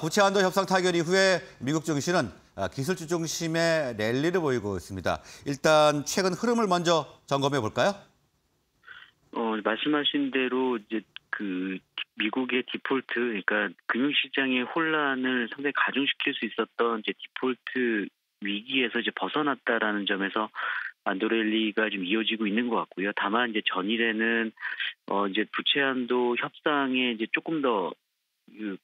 부채 한도 협상 타결 이후에 미국 증시는 아, 기술주 중심의 랠리를 보이고 있습니다. 일단 최근 흐름을 먼저 점검해 볼까요? 어, 말씀하신 대로 이제 그 미국의 디폴트, 그러니까 금융시장의 혼란을 상당히 가중시킬 수 있었던 이제 디폴트 위기에서 이제 벗어났다라는 점에서 안도렐리가 좀 이어지고 있는 것 같고요. 다만 이제 전일에는 어 이제 부채 한도 협상에 이제 조금 더그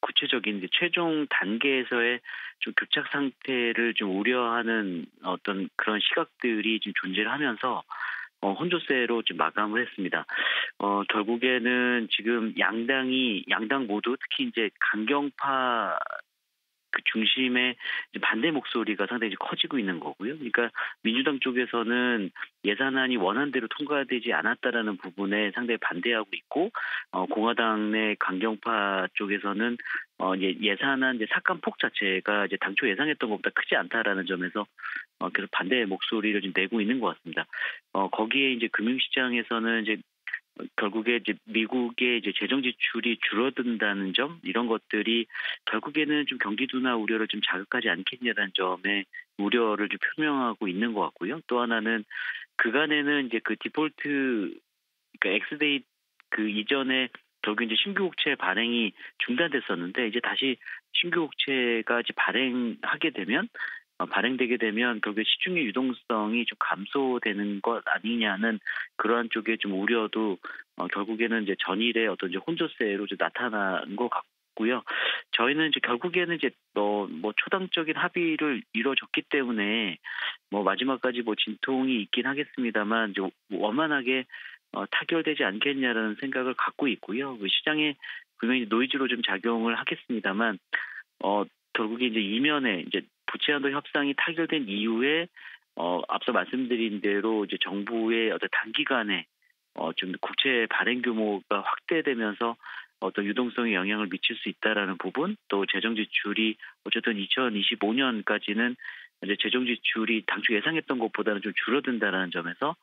구체적인 최종 단계에서의 좀 교착 상태를 좀 우려하는 어떤 그런 시각들이 좀 존재를 하면서 어, 혼조세로 좀 마감을 했습니다. 어, 결국에는 지금 양당이 양당 모두 특히 이제 강경파 그 중심의 반대 목소리가 상당히 커지고 있는 거고요. 그러니까 민주당 쪽에서는 예산안이 원안대로 통과되지 않았다라는 부분에 상당히 반대하고 있고 어, 공화당 내 강경파 쪽에서는 어, 이제 예산안 이제 삭감 폭 자체가 이제 당초 예상했던 것보다 크지 않다라는 점에서 어, 계속 반대 목소리를 좀 내고 있는 것 같습니다. 어, 거기에 이제 금융시장에서는 이제 결국에 이제 미국의 이제 재정 지출이 줄어든다는 점 이런 것들이 결국에는 좀 경기 둔화 우려를 좀 자극하지 않겠냐는 점에 우려를 좀 표명하고 있는 것 같고요. 또 하나는 그간에는 이제 그 디폴트 그러니까 X-day 그 이전에 결국 이제 신규 국채 발행이 중단됐었는데 이제 다시 신규 국채가 이제 발행하게 되면 어, 발행되게 되면 결국에 시중의 유동성이 좀 감소되는 것 아니냐는 그러한 쪽에 좀 우려도 어, 결국에는 이제 전일의 어떤 이제 혼조세로 좀 나타난 것 같고요. 저희는 이제 결국에는 이제 뭐, 뭐 초당적인 합의를 이루어졌기 때문에 뭐 마지막까지 뭐 진통이 있긴 하겠습니다만 이제 원만하게 어, 타결되지 않겠냐라는 생각을 갖고 있고요. 그 시장에 분명히 노이즈로 좀 작용을 하겠습니다만 어 결국에 이제 이면에 이제 부채한도 협상이 타결된 이후에 어, 앞서 말씀드린 대로 이제 정부의 어떤 단기간에 어, 좀 국채 발행 규모가 확대되면서 어떤 유동성에 영향을 미칠 수 있다라는 부분, 또 재정 지출이 어쨌든 2025년까지는 이제 재정 지출이 당초 예상했던 것보다는 좀 줄어든다라는 점에서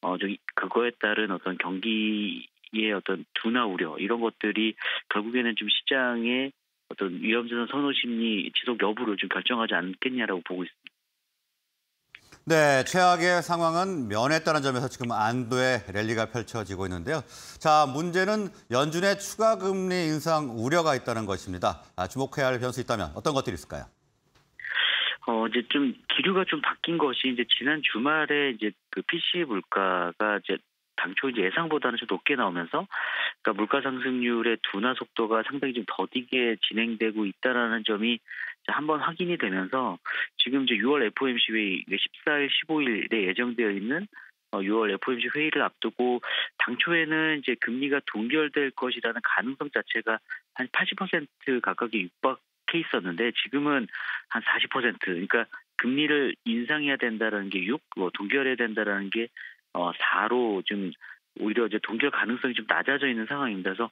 어, 저기 그거에 따른 어떤 경기의 어떤 둔화 우려 이런 것들이 결국에는 좀 시장에 어떤 위험자산 선호 심리 지속 여부를 좀 결정하지 않겠냐라고 보고 있습니다. 네, 최악의 상황은 면했다는 점에서 지금 안도의 랠리가 펼쳐지고 있는데요. 자, 문제는 연준의 추가 금리 인상 우려가 있다는 것입니다. 아, 주목해야 할 변수 있다면 어떤 것들이 있을까요? 어, 이제 좀 기류가 좀 바뀐 것이 이제 지난 주말에 이제 그 PC 물가가 이제 당초 이제 예상보다는 좀 높게 나오면서 그러니까 물가 상승률의 둔화 속도가 상당히 좀 더디게 진행되고 있다라는 점이 한번 확인이 되면서 지금 이제 6월 FOMC 회의 14일, 15일에 예정되어 있는 6월 어, FOMC 회의를 앞두고 당초에는 이제 금리가 동결될 것이라는 가능성 자체가 한 80% 가까이 육박해 있었는데 지금은 한 40% 그러니까 금리를 인상해야 된다라는 게 6, 뭐 동결해야 된다라는 게 어, 4로 좀 오히려 이제 동결 가능성이 좀 낮아져 있는 상황입니다. 그래서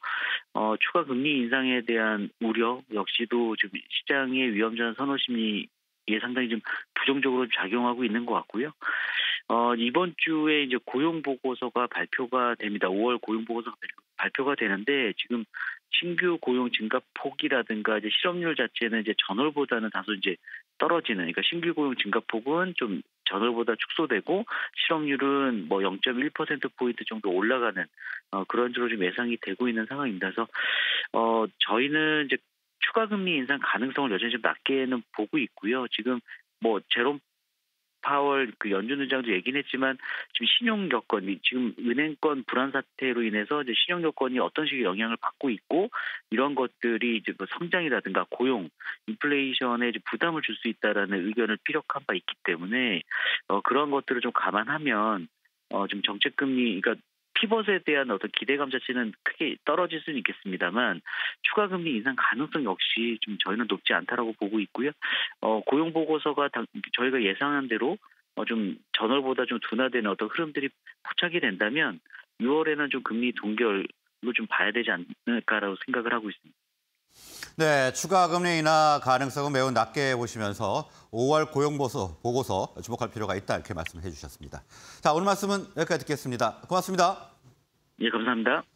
어, 추가 금리 인상에 대한 우려 역시도 좀 시장의 위험전 선호 심리에 상당히 좀 부정적으로 작용하고 있는 것 같고요. 어, 이번 주에 이제 고용 보고서가 발표가 됩니다. 5월 고용 보고서가 발표가 되는데 지금 신규 고용 증가 폭이라든가 이제 실업률 자체는 이제 전월보다는 다소 이제 떨어지는 그러니까 신규 고용 증가 폭은 좀 전월보다 축소되고 실업률은 뭐 0.1% 포인트 정도 올라가는 어, 그런 쪽으로 좀 예상이 되고 있는 상황입니다. 그래서 어 저희는 이제 추가 금리 인상 가능성을 여전히 좀 낮게는 보고 있고요. 지금 뭐 제롬 파월 그 연준 의장도 얘기는 했지만 지금 신용 여건이 지금 은행권 불안 사태로 인해서 이제 신용 여건이 어떤 식의 영향을 받고 있고 이런 것들이 이제 뭐 성장이라든가 고용, 인플레이션에 이제 부담을 줄 수 있다라는 의견을 피력한 바 있기 때문에 어 그런 것들을 좀 감안하면 어 좀 정책 금리 그러니까 피벗에 대한 어떤 기대감 자체는 크게 떨어질 수는 있겠습니다만 추가 금리 인상 가능성 역시 좀 저희는 높지 않다라고 보고 있고요. 어, 고용 보고서가 저희가 예상한 대로 어, 좀 전월보다 좀 둔화되는 어떤 흐름들이 포착이 된다면 6월에는 좀 금리 동결로 좀 봐야 되지 않을까라고 생각을 하고 있습니다. 네, 추가 금리 인하 가능성은 매우 낮게 보시면서 5월 고용 보고서, 보고서 주목할 필요가 있다 이렇게 말씀해 주셨습니다. 자, 오늘 말씀은 여기까지 듣겠습니다. 고맙습니다. 예, 감사합니다.